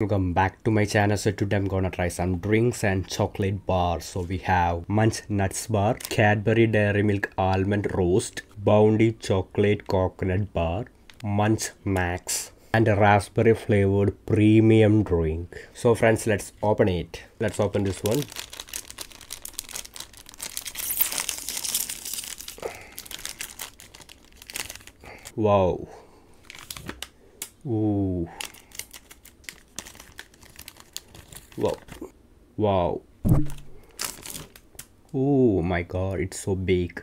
Welcome back to my channel. So today I'm gonna try some drinks and chocolate bars. So we have Munch Nuts Bar, Cadbury Dairy Milk Almond Roast, Bounty Chocolate Coconut Bar, Munch Max, and a raspberry flavored premium drink. So friends, let's open it. Let's open this one. Wow. Ooh. Wow. Wow. Oh my god, it's so big.